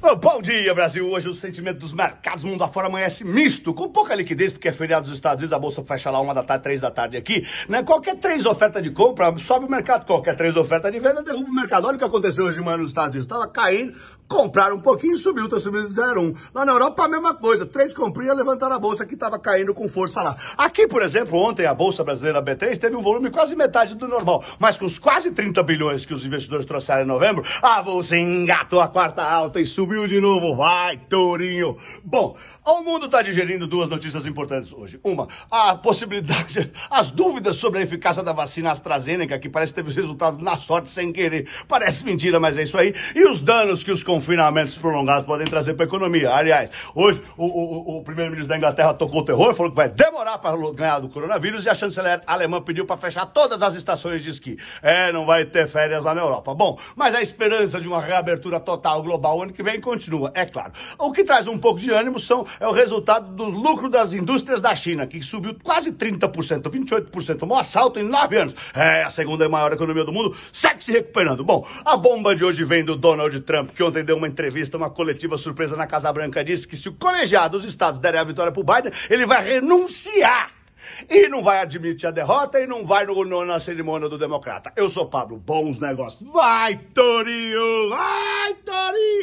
Bom dia, Brasil! Hoje o sentimento dos mercados mundo afora amanhece misto, com pouca liquidez, porque é feriado dos Estados Unidos, a bolsa fecha lá uma da tarde, três da tarde aqui. Né? Qualquer três ofertas de compra, sobe o mercado. Qualquer três ofertas de venda, derruba o mercado. Olha o que aconteceu hoje de manhã nos Estados Unidos. Estava caindo, compraram um pouquinho, subiu, está subindo de 0,1. Lá na Europa, a mesma coisa. Três comprinhas, levantaram a bolsa que estava caindo com força lá. Aqui, por exemplo, ontem a Bolsa Brasileira B3 teve um volume quase metade do normal, mas com os quase 30 bilhões que os investidores trouxeram em novembro, a bolsa engatou a quarta alta e subiu de novo. Vai, Tourinho! Bom, o mundo está digerindo duas notícias importantes hoje. Uma, a possibilidade, as dúvidas sobre a eficácia da vacina AstraZeneca, que parece que teve resultados na sorte sem querer. Parece mentira, mas é isso aí. E os danos que os confinamentos prolongados podem trazer para a economia. Aliás, hoje o, o, o primeiro-ministro da Inglaterra tocou o terror, falou que vai demorar para ganhar do coronavírus e a chanceler alemã pediu para fechar todas as estações de esqui. É, não vai ter férias lá na Europa. Bom, mas a esperança de uma reabertura total global ano que vem continua, é claro. O que traz um pouco de ânimo são, é o resultado do lucro das indústrias da China, que subiu quase 30%, 28%, um assalto em nove anos. É, a segunda maior economia do mundo, segue se recuperando. Bom, a bomba de hoje vem do Donald Trump, que ontem deu uma entrevista, uma coletiva surpresa na Casa Branca, disse que se o colegiado dos estados derem a vitória pro Biden, ele vai renunciar e não vai admitir a derrota e não vai no, no, na cerimônia do democrata. Eu sou Pablo, bons negócios. Vai, Torinho! Vai, Torinho!